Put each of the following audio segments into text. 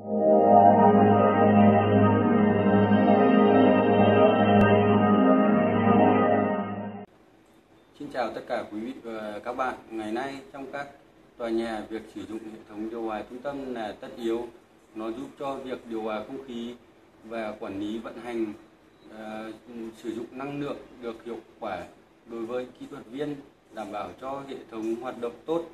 Xin chào tất cả quý vị và các bạn. Ngày nay trong các tòa nhà việc sử dụng hệ thống điều hòa trung tâm là tất yếu. Nó giúp cho việc điều hòa không khí và quản lý vận hành uh, sử dụng năng lượng được hiệu quả đối với kỹ thuật viên đảm bảo cho hệ thống hoạt động tốt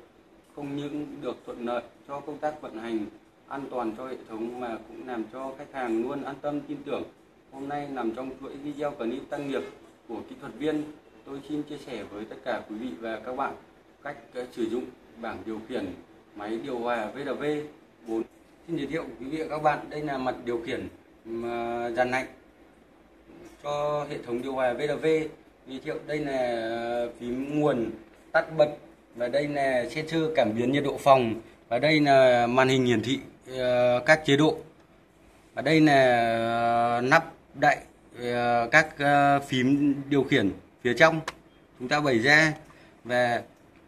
không những được thuận lợi cho công tác vận hành an toàn cho hệ thống mà cũng làm cho khách hàng luôn an tâm tin tưởng. Hôm nay nằm trong chuỗi video clip tăng nghiệp của kỹ thuật viên, tôi xin chia sẻ với tất cả quý vị và các bạn cách ờ, sử dụng bảng điều khiển máy điều hòa VRV 4. Xin giới thiệu quý vị và các bạn, đây là mặt điều khiển mà ờ, dàn lạnh cho hệ thống điều hòa VRV. Giới thiệu đây là ờ, phím nguồn tắt bật và đây là sensor cảm biến nhiệt độ phòng và đây là màn hình hiển thị Ờ, các chế độ. Ở đây là ờ, nắp đậy ờ, các phím điều khiển phía trong. Chúng ta bày ra và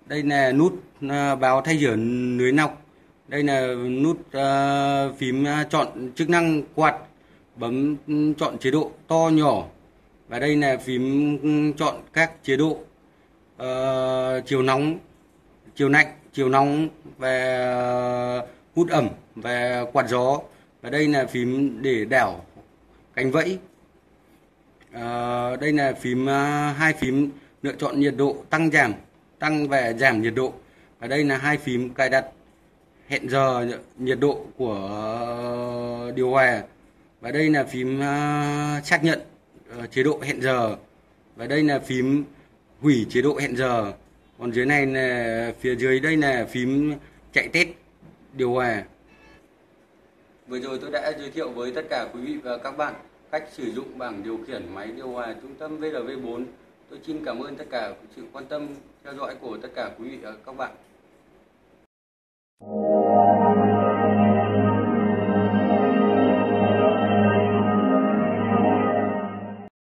đây là nút báo thay rửa lưới nọc. Đây là nút phím chọn chức năng quạt bấm ừ, chọn chế độ to nhỏ. Và đây là phím ừ, chọn các chế độ uh, chiều nóng chiều lạnh chiều nóng và hút ẩm và quạt gió. Và đây là phím để đảo cánh vẫy. À, đây là phím à, hai phím lựa chọn nhiệt độ tăng giảm tăng và giảm nhiệt độ. Và đây là hai phím cài đặt hẹn giờ nhiệt độ của à, điều hòa. Và đây là phím à, xác nhận chế độ hẹn giờ. Và đây là phím hủy chế độ hẹn giờ. Còn dưới này là phía dưới đây là phím chạy test điều hòa. Vừa rồi tôi đã giới thiệu với tất cả quý vị và các bạn cách sử dụng bảng điều khiển máy điều hòa trung tâm VLV4. Tôi xin cảm ơn tất cả sự quan tâm theo dõi của tất cả quý vị và các bạn.